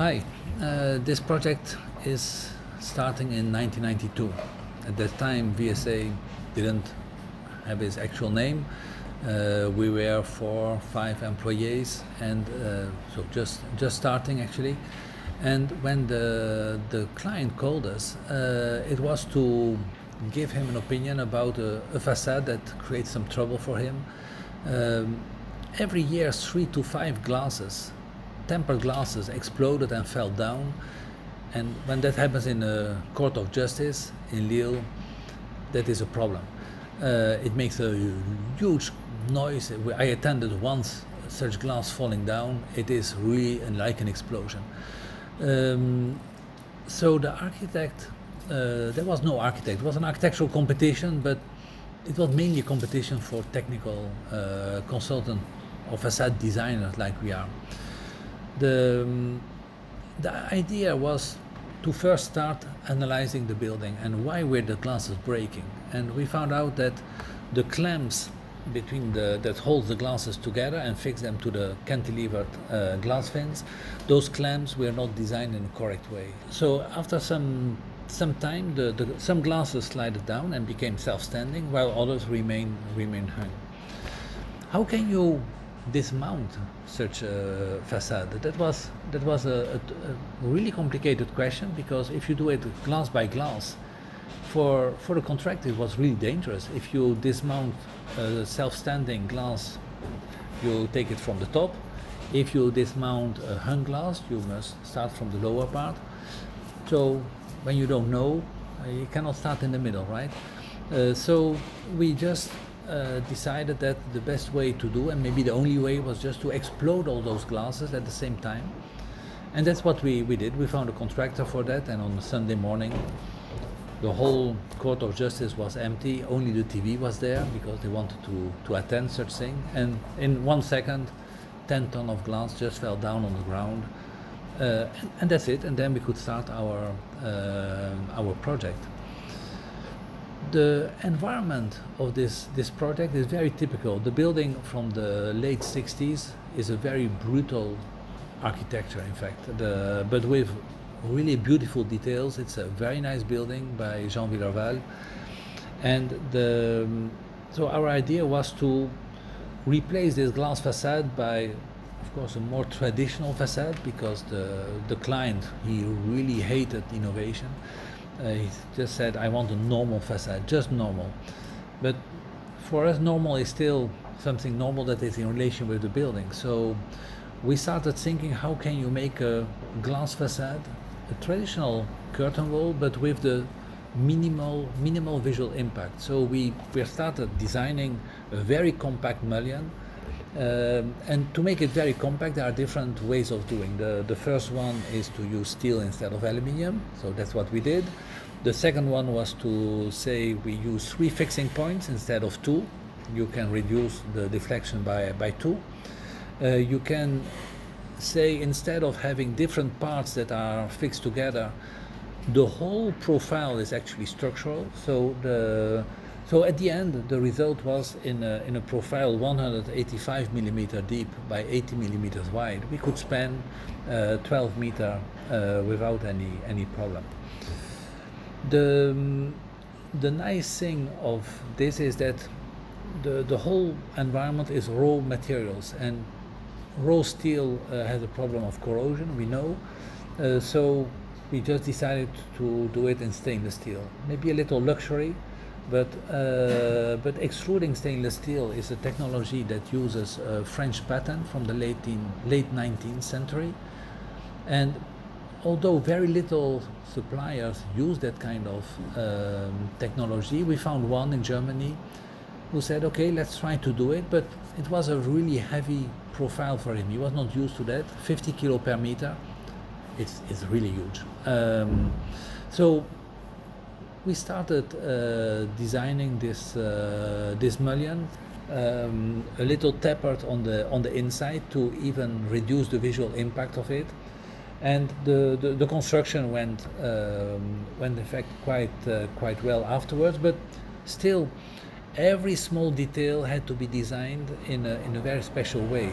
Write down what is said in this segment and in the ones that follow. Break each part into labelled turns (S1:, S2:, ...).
S1: Hi, uh, this project is starting in 1992. At that time, VSA didn't have its actual name. Uh, we were four, five employees, and uh, so just just starting actually. And when the the client called us, uh, it was to give him an opinion about a, a facade that creates some trouble for him. Um, every year, three to five glasses tempered glasses exploded and fell down. And when that happens in a court of justice in Lille, that is a problem. Uh, it makes a huge noise. I attended once such glass falling down. It is really like an explosion. Um, so the architect, uh, there was no architect. It was an architectural competition, but it was mainly a competition for technical uh, consultant or facade designers like we are the, um, the idea was to first start analyzing the building and why were the glasses breaking. And we found out that the clamps between the that holds the glasses together and fix them to the cantilevered uh, glass fins, those clamps were not designed in the correct way. So after some some time, the, the some glasses slided down and became self-standing, while others remain remain hung. How can you dismount such a facade? That was that was a, a, a, really complicated question because if you do it glass by glass, for for the contractor it was really dangerous. If you dismount a self-standing glass, you take it from the top. If you dismount a hung glass, you must start from the lower part. So when you don't know, you cannot start in the middle, right? Uh, so we just uh, decided that the best way to do, and maybe the only way, was just to explode all those glasses at the same time. And that's what we, we did. We found a contractor for that, and on Sunday morning, the whole court of justice was empty. Only the TV was there because they wanted to, to attend such thing. And in one second, 10 ton of glass just fell down on the ground. Uh, and, and, that's it. And then we could start our, uh, our project the environment of this, this project is very typical. The building from the late 60s is a very brutal architecture, in fact, the, but with really beautiful details. It's a very nice building by Jean Willerval. And the, so our idea was to replace this glass facade by, of course, a more traditional facade because the, the client, he really hated innovation. Uh, he just said, I want a normal facade, just normal. But for us, normal is still something normal that is in relation with the building. So we started thinking, how can you make a glass facade, a traditional curtain wall, but with the minimal minimal visual impact. So we, we started designing a very compact mullion um, and to make it very compact, there are different ways of doing. The, the first one is to use steel instead of aluminium, so that's what we did. The second one was to say we use three fixing points instead of two. You can reduce the deflection by, by two. Uh, you can say instead of having different parts that are fixed together, the whole profile is actually structural. So the so at the end, the result was in a, in a profile 185 millimeter deep by 80 millimeters wide. We could span uh, 12 meter uh, without any any problem. The um, the nice thing of this is that the the whole environment is raw materials and raw steel uh, has a problem of corrosion. We know, uh, so we just decided to do it in stainless steel. Maybe a little luxury but, uh, but extruding stainless steel is a technology that uses a French patent from the late, late 19th century. And although very little suppliers use that kind of um, technology, we found one in Germany who said, okay, let's try to do it. But it was a really heavy profile for him. He was not used to that. 50 kilo per meter. It's, it's really huge. Um, so we started uh, designing this uh, this mullion um, a little tapered on the on the inside to even reduce the visual impact of it. And the, the, the construction went um, went in fact quite uh, quite well afterwards but still every small detail had to be designed in a, in a very special way.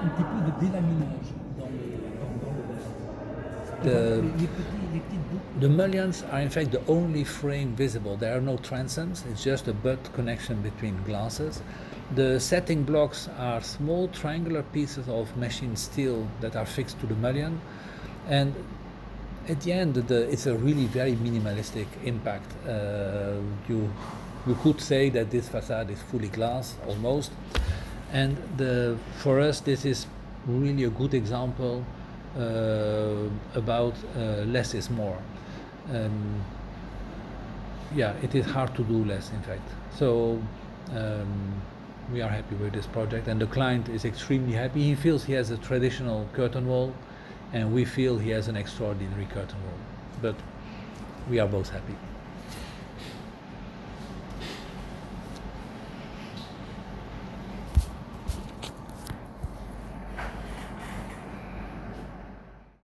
S2: Un petit peu de délaminage
S1: The-. The mullions are in fact the only frame visible. There are no transoms, it's just a butt connection between glasses. The setting blocks are small triangular pieces of machined steel that are fixed to the mullion. And at the end, the, it's a really very minimalistic impact. Uh, you, you could say that this facade is fully glass, almost. And the, for us, this is really a good example about uh, less is more. Um, yeah, it is hard to do less, in fact. So um, we are happy with this project, and the client is extremely happy. He feels he has a traditional curtain wall, and we feel he has an extraordinary curtain wall. But we are both happy.